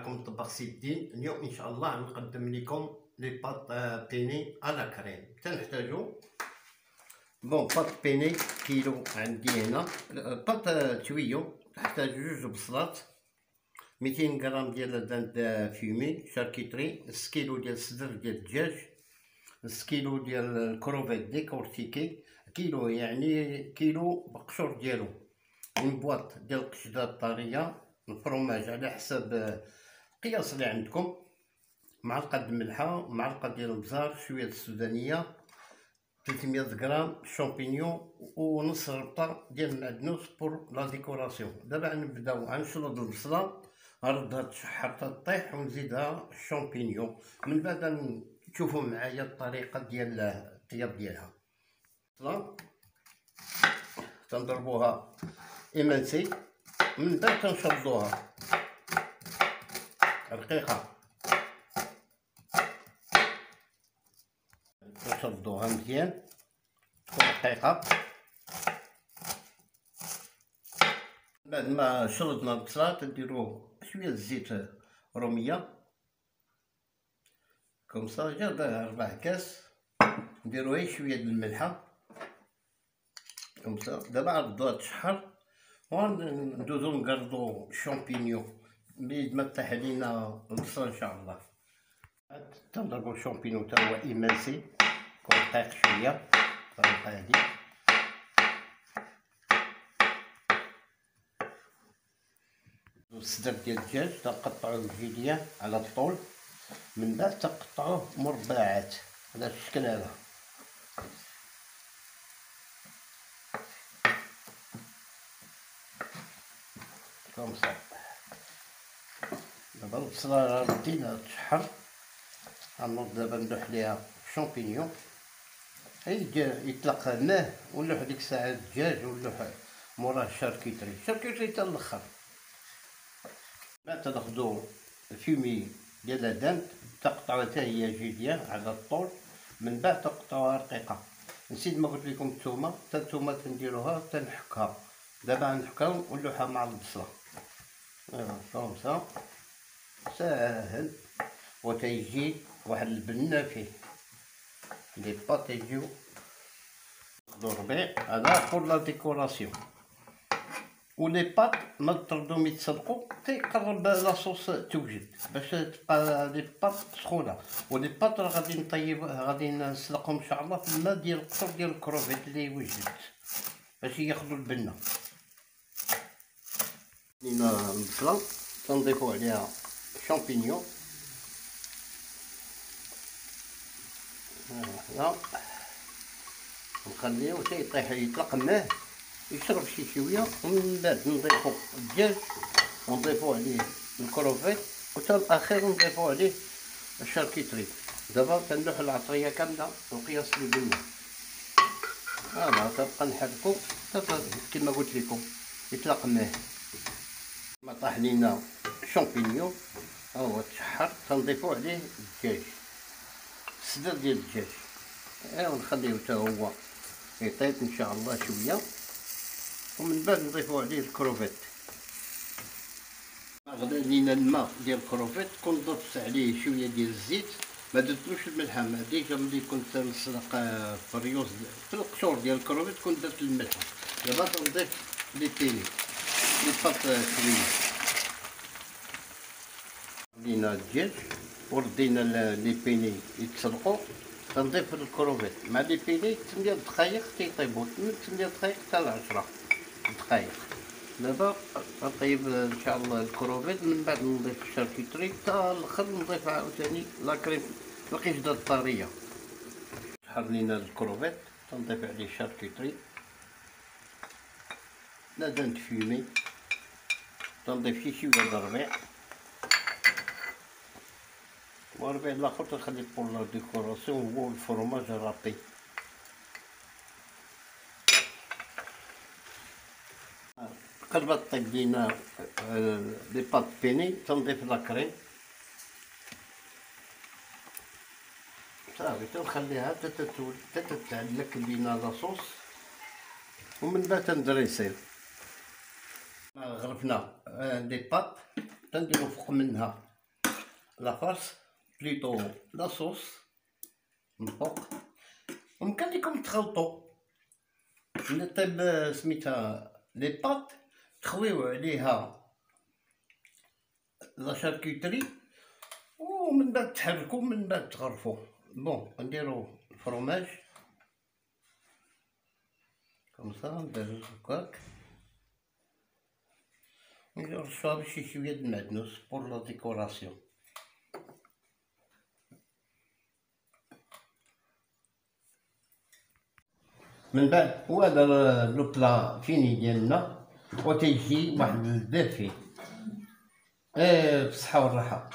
معكم الطباخ سي الدين اليوم إن شاء الله نقدم لكم les pâtes آه، penne à la crème تنحتاجو؟ bon pâtes penne كيلو عندي هنا. pâtes آه، tuyau. تحتاج جوج بصلات. 200 غرام ديال dinde fumée charcuterie. نص كيلو ديال الصدر ديال الدجاج. نص كيلو ديال ال crevettes décortiquées كيلو يعني كيلو بقشور ديالو. une boîte ديال القشدة الطرية. الفرماج على حسب القياس اللي عندكم. معلقة د الملحه معلقة ديال البزار شوية السودانية 300 غرام champignons ونص ربطة ديال المعدنوس pour la décoration دابا غنبداو غنشرد البصلة نردها تشحر حتى طيح ونزيدها ال champignons من بعد تشوفوا معايا الطريقة ديال الطياب ديالها. تنضربوها إيمانسي. من بعد تنشردوها رقيقة تنشردوها مزيان. تكون رقيقة بعد ما شردنا البصلة تديرو شوية الزيت رومية. كومسا جاب ربع كاس. نديرو غير شوية د الملحة. comme ça دابا عرضوها تشحر وندوزو نقردو ال champignons بيد ما طيح علينا البصل إن شاء الله. تنضربو ال champignons تا هو émincé يكون رقيق شوية. الطريقة هادي. الصدر ديال الدجاج تنقطعو الجديان على الطول. من بعد تقطعوه مربعات. على الشكل هذا. comme ça دابا البصله ردينا تشحر. غنوض دابا ندوح ليها champignons. يطلق ماه ونلوح ديك الساعة الدجاج ونلوح موراه ال charcuterie ال charcuterie حتى الآخر بعد تاخدو ال fumé ديال ال dinde تقطعوها حتى هي جيديه على الطول. من بعد تقطعوها رقيقه نسيت ما قلت لكم الثومه حتى الثومه تنديروها تنحكها دابا نحكها ونلوحها مع البصله comme ça ساهل وتيجي واحد البنة فيه. les pâtes يجيو. ناخدو ربيع هذا pour la décoration. و لي بات ما تردهم يتسلقو تيقرب لاصوص توجد. باش تبقى لي بات سخونة. و لي بات راه غادي نطيب غادي نسلقهم إن شاء الله في الماء ديال القشور ديال الكروفيت اللي وجدت. باش ياخدو البنة. لينا البصله تنضيفو عليها شامبينيون هنا نخليوه حتى يطيح يطلق ماه يشرب شي شوية ومن بعد نضيفو الدجاج ونضيفو عليه الكروفيت وتا الاخير نضيفو عليه الشاركيتري دابا كنلوح العطريه كامله وقياس قلنا هذا تبقى نحركو كما قلت لكم يطلق ماه ما طاح لينا شامبينيون هو تشحر تنضيفو عليه الدجاج الصدر ديال الدجاج. ايوا نخليه حتى هو يطيب إن شاء الله شوية. ومن بعد نضيفو عليه الكروفيت. غدا لينا الماء ديال الكروفيت كون ضفت عليه شوية ديال الزيت. ما درتلوش الملحة ما ديجا ملي كنت نسلق في الريوز في القشور ديال الكروفيت كنت درت الملحة. دابا تنضيف لي بيني لي بات كريم. درنا الدجاج ودرنا les penne يتسلقوا. تنضيف الكروفيت مع les penne 8 دقائق تيطيبوا 8 دقائق حتى 10 دقائق دابا نطيب إن شاء الله الكروفيت من بعد نضيف ال charcuterie حتى الآخر نضيف عاوتاني la crème القشده الطريه شحر لينا الكروفيت تنضيف عليه ال charcuterie. la dinde fumée. تنضيف شي شوية د والربيع الآخر تخلي pour la décoration هو ال fromage ال râpé قبل طيب لينا les pâtes penne تنضيف la crème صافي تنخليها حتى تتعلك لينا la sauce ومن بعد تندريسيو غرفنا les pâtes تنديرو فوق منها la farce plutôt la sauce من فوق ومكان لكم تخلطوا طيب سميتها les pâtes تخويو عليها la charcuterie ومن بعد تحركو من بعد تغرفو bon نديرو الفرماج comme ça نديرو هكاك نرشوها بشي شوية د المعدنوس pour la décoration من بعد وهذا le plat fini ديالنا وتيجي واحد الزبدة فيه. إيه بالصحة والراحة.